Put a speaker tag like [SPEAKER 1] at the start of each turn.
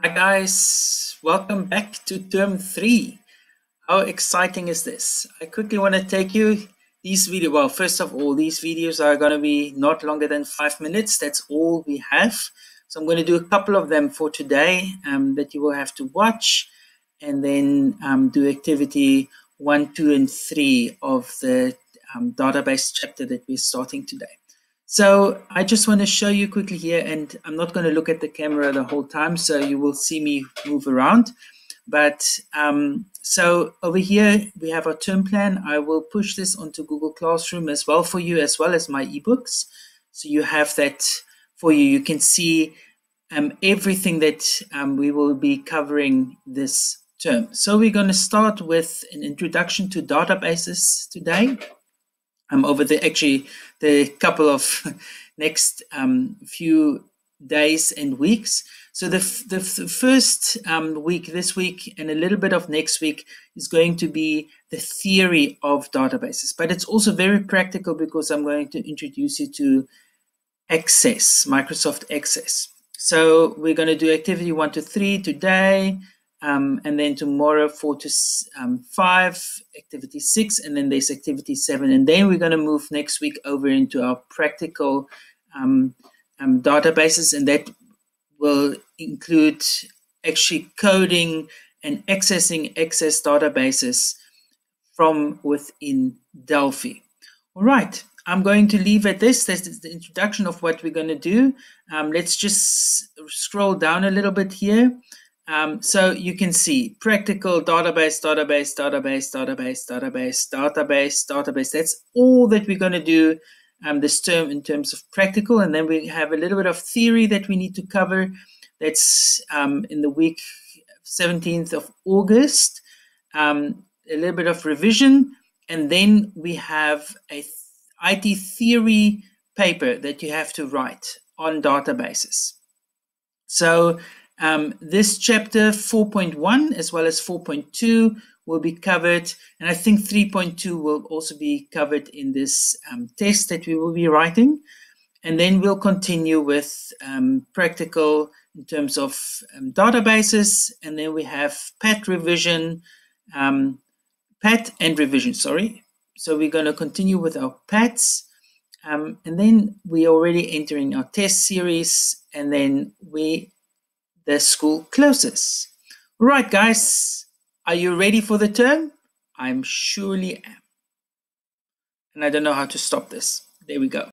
[SPEAKER 1] Hi guys, welcome back to term three. How exciting is this? I quickly want to take you these video. Well, first of all, these videos are going to be not longer than five minutes. That's all we have. So I'm going to do a couple of them for today um, that you will have to watch and then um, do activity one, two, and three of the um, database chapter that we're starting today. So I just want to show you quickly here, and I'm not going to look at the camera the whole time, so you will see me move around. But um, so over here, we have our term plan. I will push this onto Google Classroom as well for you, as well as my ebooks. So you have that for you. You can see um, everything that um, we will be covering this term. So we're going to start with an introduction to databases today um, over the actually the couple of next um, few days and weeks. So the, the, the first um, week, this week, and a little bit of next week is going to be the theory of databases. But it's also very practical because I'm going to introduce you to Access, Microsoft Access. So we're going to do activity one to three today. Um, and then tomorrow, four to um, five, activity six, and then there's activity seven. And then we're going to move next week over into our practical um, um, databases, and that will include actually coding and accessing access databases from within Delphi. All right, I'm going to leave at this. This is the introduction of what we're going to do. Um, let's just scroll down a little bit here. Um, so you can see practical database, database, database, database, database, database, database. That's all that we're going to do um, this term in terms of practical. And then we have a little bit of theory that we need to cover. That's um, in the week 17th of August. Um, a little bit of revision. And then we have a IT theory paper that you have to write on databases. So um, this chapter 4.1 as well as 4.2 will be covered, and I think 3.2 will also be covered in this um, test that we will be writing. And then we'll continue with um, practical in terms of um, databases, and then we have PAT revision, um, PAT and revision, sorry. So we're going to continue with our PATs. Um, and then we're already entering our test series, and then we the school closes. Right, guys, are you ready for the term? I'm surely am. And I don't know how to stop this. There we go.